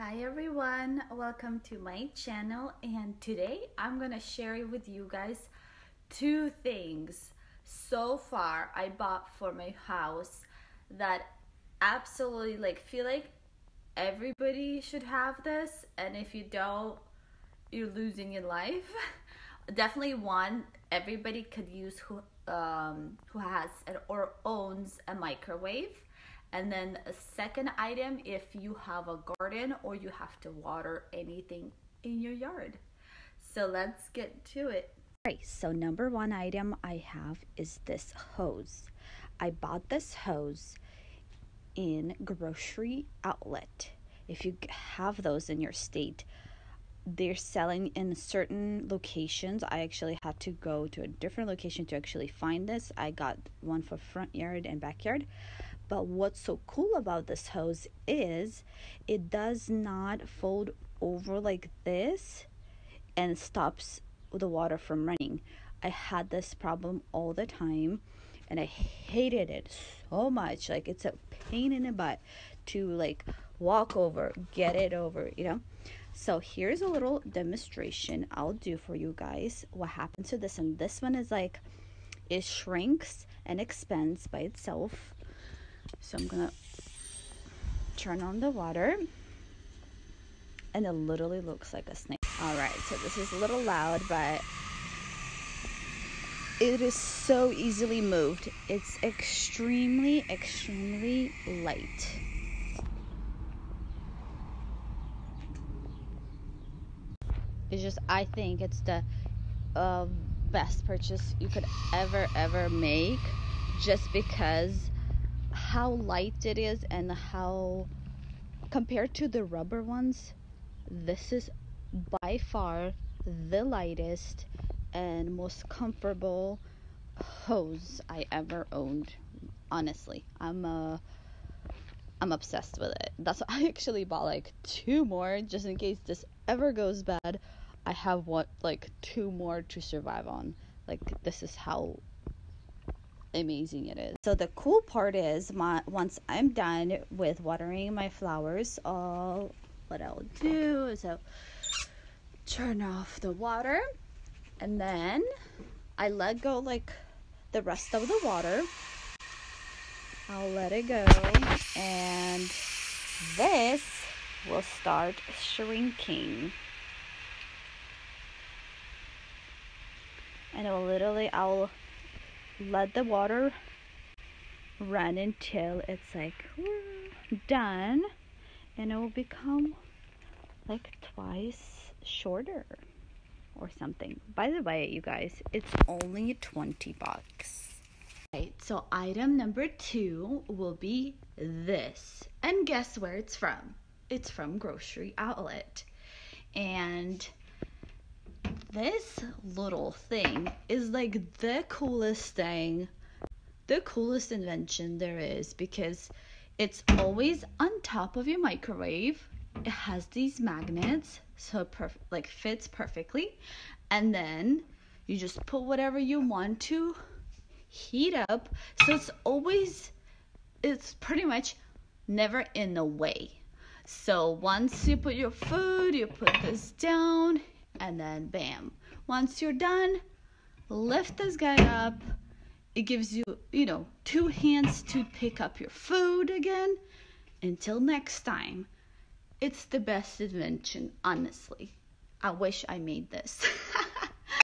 Hi everyone, welcome to my channel. And today I'm gonna share with you guys two things. So far I bought for my house that absolutely like feel like everybody should have this. And if you don't you're losing your life. Definitely one everybody could use who um, who has or owns a microwave and then a second item if you have a garden or you have to water anything in your yard. So let's get to it. Right, so number one item I have is this hose. I bought this hose in grocery outlet. If you have those in your state, they're selling in certain locations. I actually had to go to a different location to actually find this. I got one for front yard and backyard. But what's so cool about this hose is it does not fold over like this and stops the water from running. I had this problem all the time and I hated it so much. Like it's a pain in the butt to like walk over, get it over, you know. So here's a little demonstration I'll do for you guys. What happens to this and this one is like it shrinks and expands by itself so I'm gonna turn on the water and it literally looks like a snake. All right, so this is a little loud, but it is so easily moved. It's extremely, extremely light. It's just, I think it's the uh, best purchase you could ever, ever make just because how light it is and how compared to the rubber ones this is by far the lightest and most comfortable hose I ever owned honestly. I'm uh I'm obsessed with it. That's why I actually bought like two more just in case this ever goes bad. I have what like two more to survive on. Like this is how amazing it is. So the cool part is my once I'm done with watering my flowers, all what I'll do is I'll turn off the water and then I let go like the rest of the water. I'll let it go and this will start shrinking. And it will literally I'll let the water run until it's like done and it will become like twice shorter or something. By the way, you guys, it's only 20 bucks. Right, so item number two will be this. And guess where it's from? It's from Grocery Outlet. And this little thing is like the coolest thing, the coolest invention there is because it's always on top of your microwave. It has these magnets, so it perf- like fits perfectly, and then you just put whatever you want to heat up. So it's always, it's pretty much never in the way. So once you put your food, you put this down, and then bam. Once you're done, lift this guy up. It gives you, you know, two hands to pick up your food again. Until next time, it's the best invention, honestly. I wish I made this.